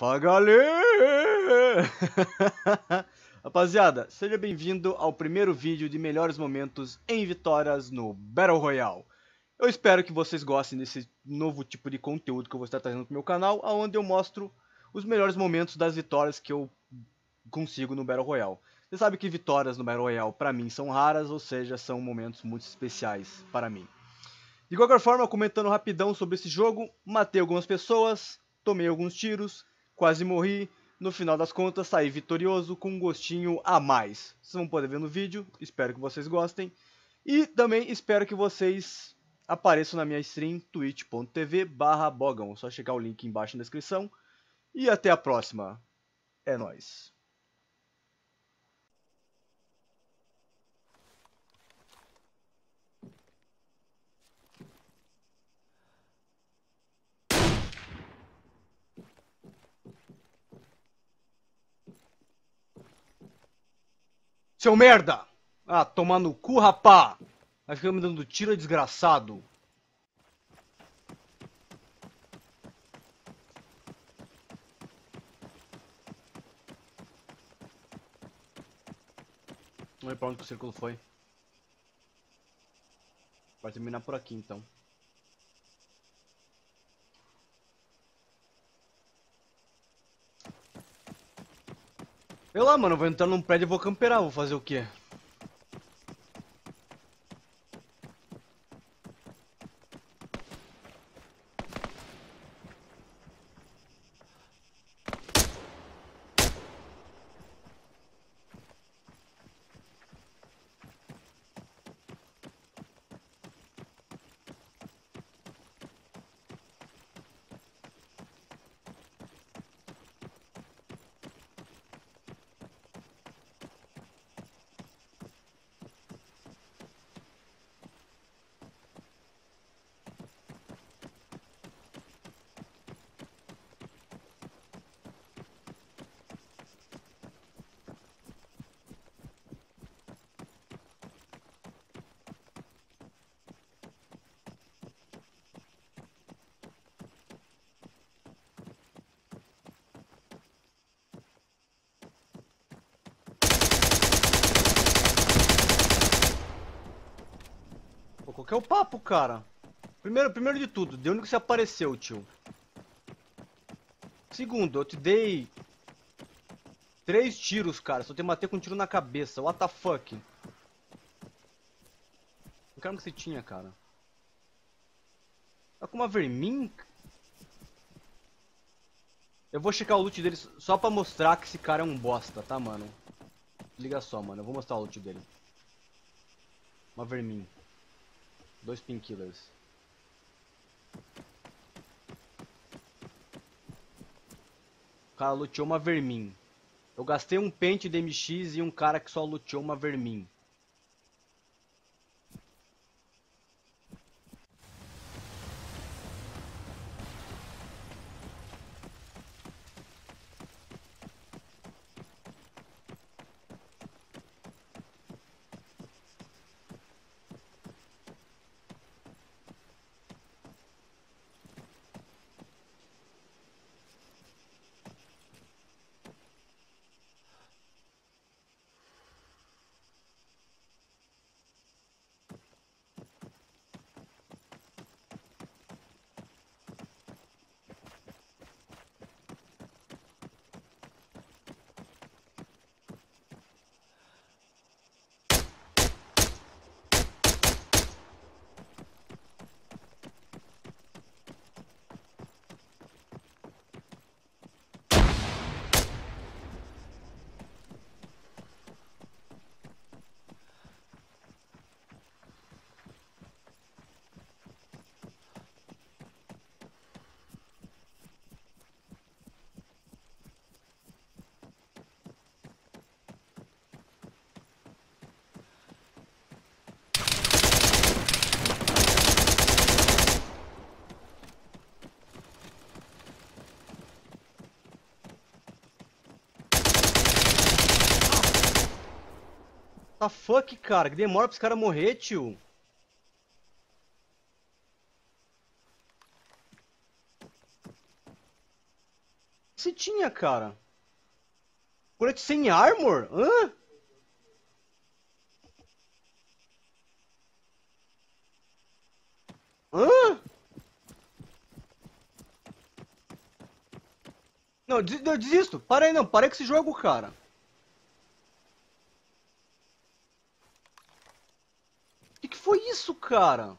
Fala galera! Rapaziada, seja bem-vindo ao primeiro vídeo de melhores momentos em vitórias no Battle Royale. Eu espero que vocês gostem desse novo tipo de conteúdo que eu vou estar trazendo pro meu canal, onde eu mostro os melhores momentos das vitórias que eu consigo no Battle Royale. Você sabe que vitórias no Battle Royale para mim são raras, ou seja, são momentos muito especiais para mim. De qualquer forma, comentando rapidão sobre esse jogo, matei algumas pessoas, tomei alguns tiros, quase morri, no final das contas saí vitorioso com um gostinho a mais. Vocês vão poder ver no vídeo, espero que vocês gostem. E também espero que vocês apareçam na minha stream twitch.tv barra bogão. Só chegar o link embaixo na descrição. E até a próxima. É nóis. Seu merda! Ah, tomar no cu, rapá! Vai ficar me dando tiro, desgraçado. Vamos ver pra onde o círculo foi. Vai terminar por aqui, então. Eu lá, mano, vou entrar num prédio e vou camperar, vou fazer o quê? Qual que é o papo, cara? Primeiro, primeiro de tudo, de onde que você apareceu, tio? Segundo, eu te dei... Três tiros, cara. Só te matei com um tiro na cabeça. What the fuck? O cara que você tinha, cara. Tá com uma vermin? Eu vou checar o loot dele só pra mostrar que esse cara é um bosta, tá, mano? Liga só, mano. Eu vou mostrar o loot dele. Uma vermin. Dois painkillers. O cara luteou uma vermin. Eu gastei um pente de MX e um cara que só luteou uma vermin. Tá fuck, cara? Que demora pros caras morrer, tio. Você tinha, cara? Colete sem armor? Hã? Hã? Não, eu desisto. Para aí, não. Para com esse jogo, cara. O que, que foi isso, cara?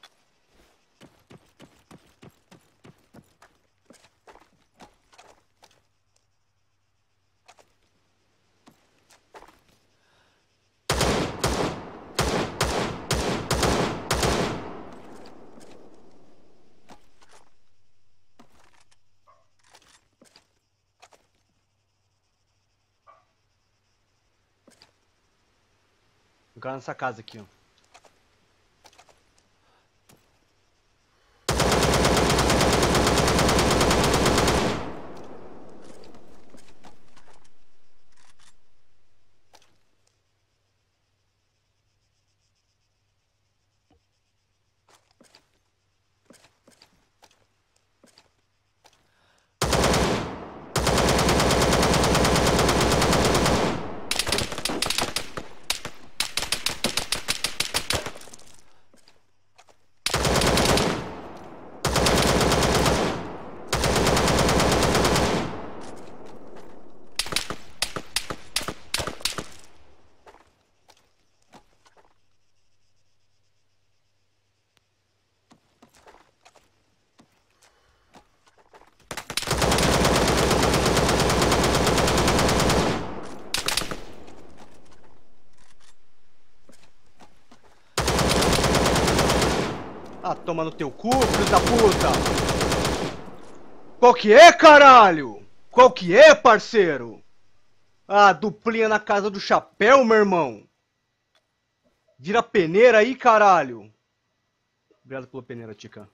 O cara nessa casa aqui, ó. Ah, toma no teu cu, filho da puta! Qual que é, caralho? Qual que é, parceiro? Ah, duplinha na casa do chapéu, meu irmão! Vira peneira aí, caralho! Obrigado pela peneira, Tica.